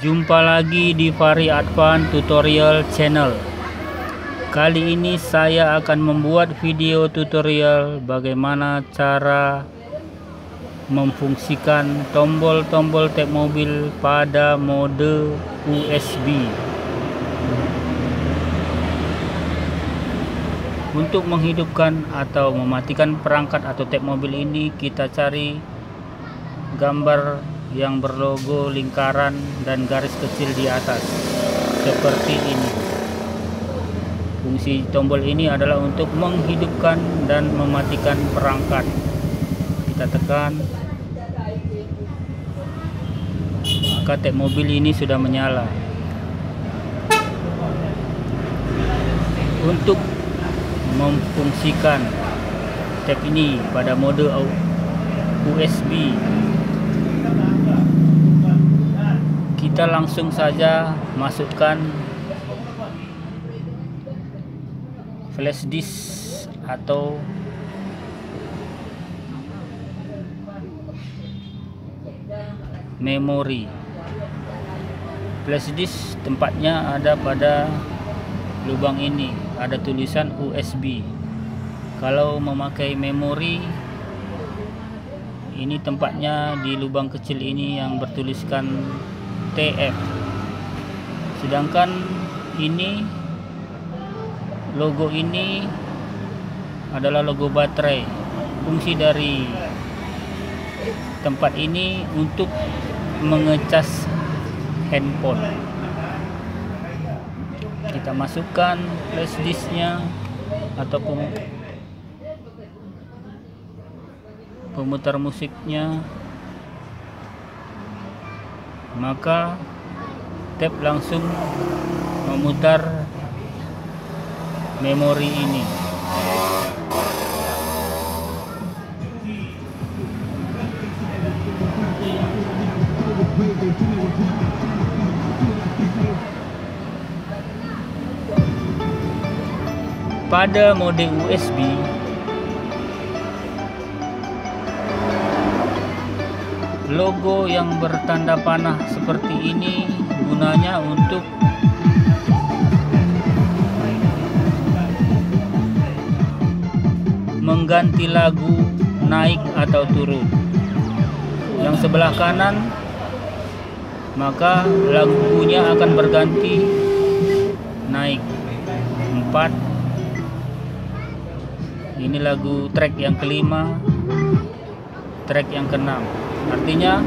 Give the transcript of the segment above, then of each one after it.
Jumpa lagi di Vari Advan Tutorial Channel. Kali ini saya akan membuat video tutorial bagaimana cara memfungsikan tombol-tombol tab mobil pada mode USB Untuk menghidupkan atau mematikan perangkat atau tab mobil ini kita cari gambar yang berlogo lingkaran dan garis kecil di atas seperti ini. Fungsi tombol ini adalah untuk menghidupkan dan mematikan perangkat. Kita tekan. Maka tab mobil ini sudah menyala. Untuk memfungsikan tab ini pada mode USB kita langsung saja masukkan flash disk atau memori. Flash disk tempatnya ada pada lubang ini. Ada tulisan USB kalau memakai memori ini tempatnya di lubang kecil ini yang bertuliskan TF sedangkan ini logo ini adalah logo baterai. Fungsi dari tempat ini untuk mengecas handphone. Kita masukkan flash disknya ataupun pemutar musiknya maka tab langsung memutar memori ini. Pada mode USB logo yang bertanda panah seperti ini gunanya untuk mengganti lagu naik atau turun. Yang sebelah kanan maka lagunya akan berganti naik. 4 ini lagu track yang kelima track yang keenam artinya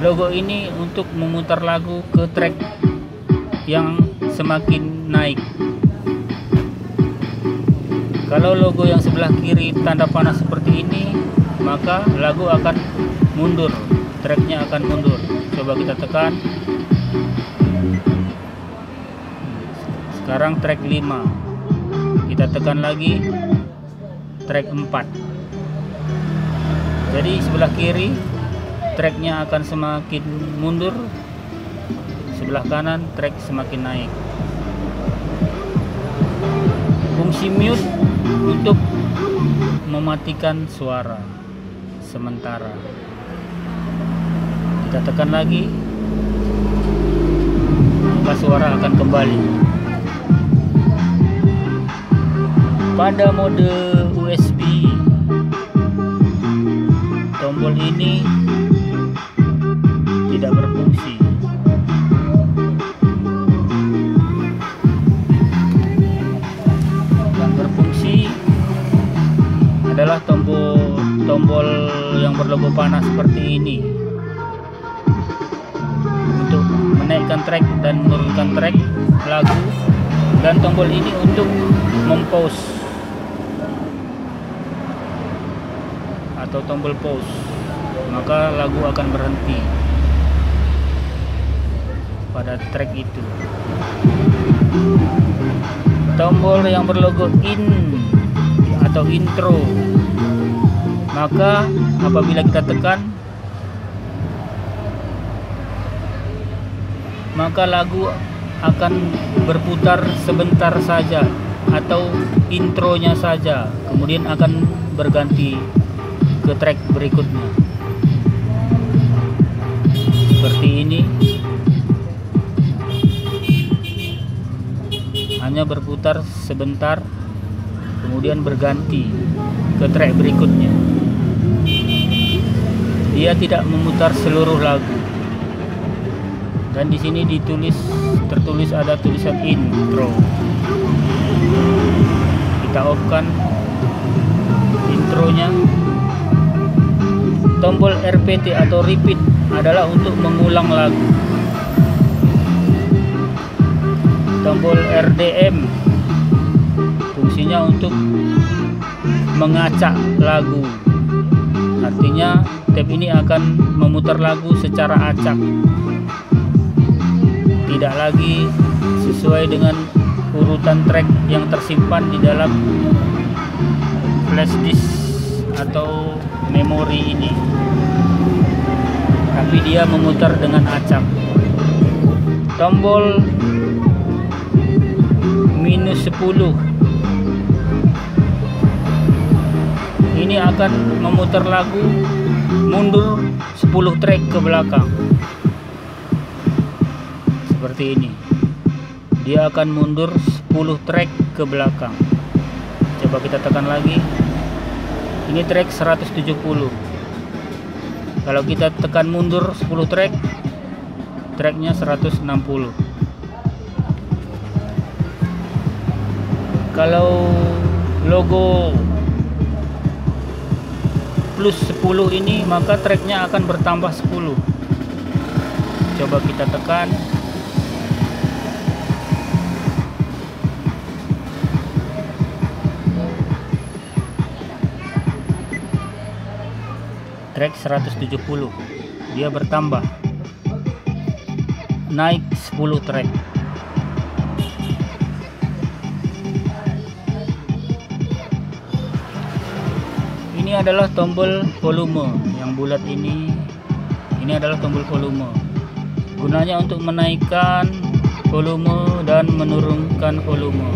logo ini untuk memutar lagu ke track yang semakin naik. Kalau logo yang sebelah kiri tanda panah seperti ini maka lagu akan mundur. Tracknya akan mundur. Coba kita tekan. Sekarang track 5 kita tekan lagi. Track 4 jadi sebelah kiri tracknya akan semakin mundur. Sebelah kanan track semakin naik. Fungsi mute untuk mematikan suara sementara. Kita tekan lagi maka suara akan kembali. Pada mode USB tombol ini yang berlogo panah seperti ini. Untuk menaikkan track dan menurunkan track lagu dan tombol ini untuk mempause. Atau tombol pause. Maka lagu akan berhenti pada track itu. Tombol yang berlogo in atau intro maka apabila kita tekan maka lagu akan berputar sebentar saja atau intronya saja. Kemudian akan berganti ke track berikutnya. Seperti ini. Hanya berputar sebentar kemudian berganti ke track berikutnya dia tidak memutar seluruh lagu. Dan di sini ditulis tertulis ada tulisan intro. Kita off kan intronya. Tombol RPT atau repeat adalah untuk mengulang lagu. Tombol RDM fungsinya untuk mengacak lagu. Artinya tab ini akan memutar lagu secara acak. Tidak lagi sesuai dengan urutan track yang tersimpan di dalam flash disk atau memori ini. Tapi dia memutar dengan acak. Tombol minus 10 ini akan memutar lagu mundur 10 track ke belakang. Seperti ini. Dia akan mundur 10 track ke belakang. Coba kita tekan lagi. Ini track 170 kalau kita tekan mundur 10 track tracknya 160 kalau logo plus 10 ini maka tracknya akan bertambah 10 coba kita tekan. Track 170 dia bertambah. Naik 10 track ini adalah tombol volume. Yang bulat ini ini adalah tombol volume. Gunanya untuk menaikkan volume dan menurunkan volume.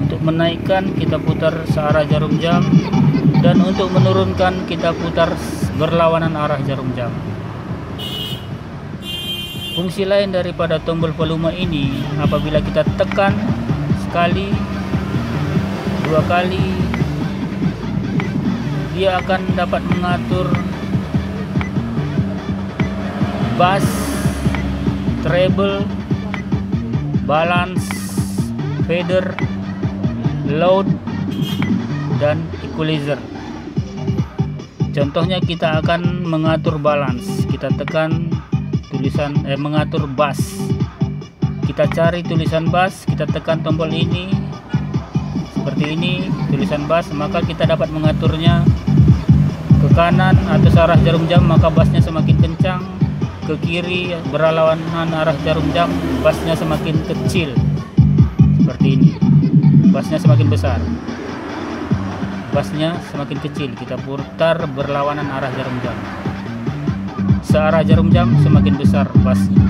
Untuk menaikkan kita putar searah jarum jam. Dan untuk menurunkan kita putar berlawanan arah jarum jam. Fungsi lain daripada tombol volume ini apabila kita tekan sekali dua kali dia akan dapat mengatur bass, treble, balance, fader, load, dan equalizer. Contohnya kita akan mengatur balance. Kita tekan tulisan eh mengatur bass. Kita cari tulisan bass, kita tekan tombol ini seperti ini tulisan bass maka kita dapat mengaturnya ke kanan atau searah jarum jam maka bassnya semakin kencang. Ke kiri berlawanan arah jarum jam bassnya semakin kecil. Seperti ini. Bassnya semakin besar. Bassnya semakin kecil. Kita putar berlawanan arah jarum jam. Searah jarum jam semakin besar bassnya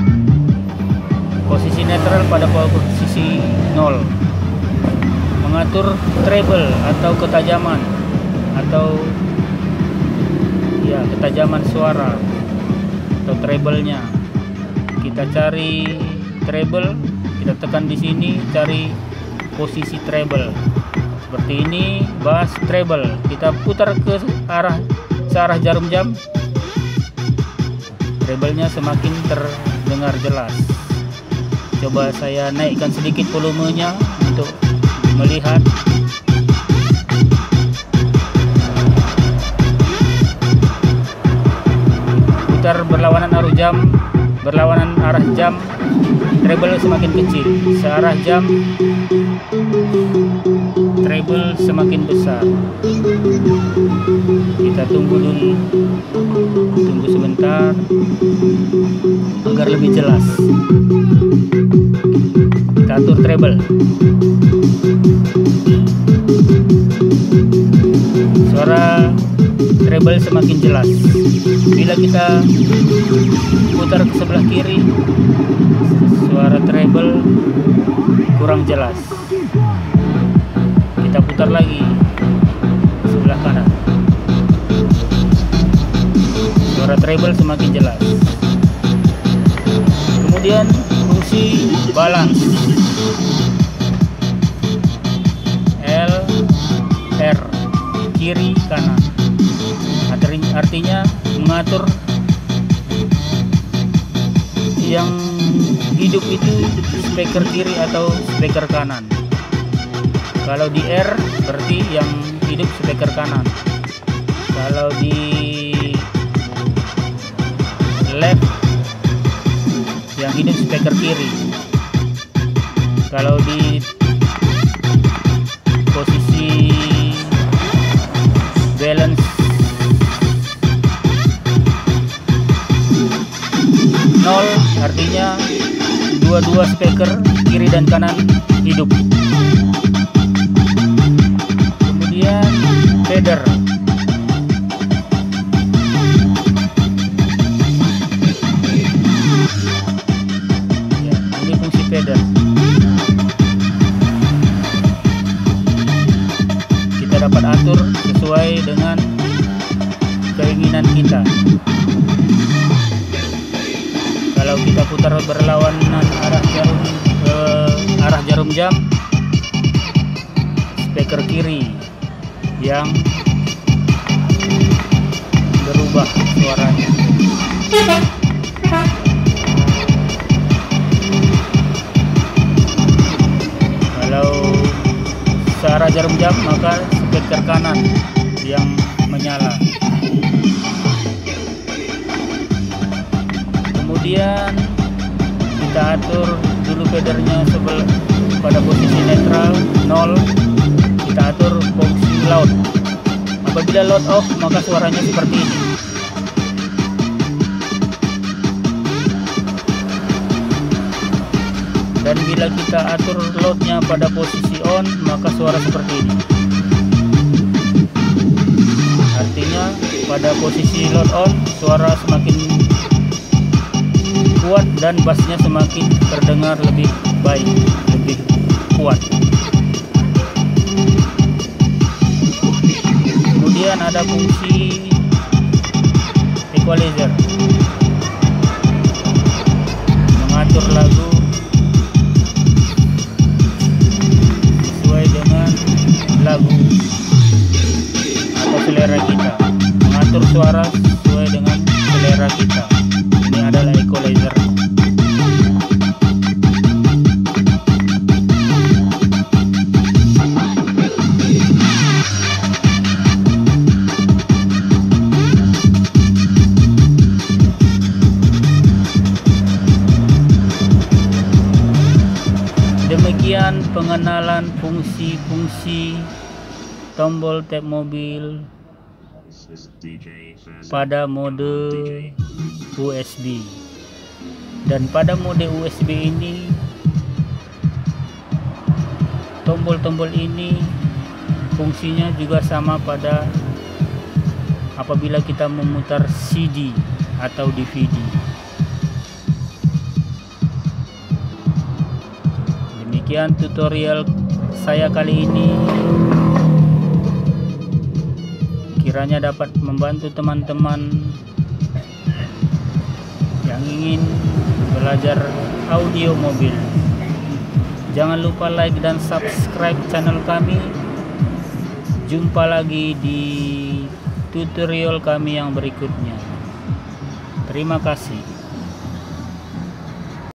posisi netral pada posisi 0 mengatur treble atau ketajaman atau ya ketajaman suara atau treble-nya kita cari treble kita tekan di sini cari posisi treble seperti ini bass treble kita putar ke arah searah jarum jam. Treble-nya semakin terdengar jelas. Coba saya naikkan sedikit volumenya untuk melihat. Putar berlawanan arah jam berlawanan arah jam. Treble semakin kecil searah jam. Treble semakin besar. Kita tunggu dulu. Tunggu sebentar agar lebih jelas atur treble. Suara treble semakin jelas. Bila kita putar ke sebelah kiri suara treble kurang jelas. Kita putar lagi sebelah kanan. Suara treble semakin jelas. Kemudian posisi balance L R kiri kanan. Artinya mengatur yang hidup itu speaker kiri atau speaker kanan. Kalau di R berarti yang hidup speaker kanan. Kalau di left yang hidup speaker kiri. Kalau di posisi balance nol artinya dua-dua speaker kiri dan kanan hidup. Kemudian fader yang berubah suaranya. Kalau searah jarum jam maka speaker kanan yang menyala. Kemudian kita atur dulu feedernya sebel pada posisi netral 0 kita atur loud apabila loud off maka suaranya seperti ini. Dan bila kita atur loudnya pada posisi on maka suara seperti ini. Artinya pada posisi loud on suara semakin kuat dan bassnya semakin terdengar lebih baik lebih kuat kemudian ada fungsi equalizer. Mengatur lagu sesuai dengan lagu atau selera kita. Mengatur suara tombol tab mobil. Pada mode USB dan pada mode USB ini tombol-tombol ini fungsinya juga sama pada apabila kita memutar CD atau DVD demikian tutorial saya kali ini kiranya dapat membantu teman-teman yang ingin belajar audio mobil jangan lupa like dan subscribe channel kami. Jumpa lagi di tutorial kami yang berikutnya. Terima kasih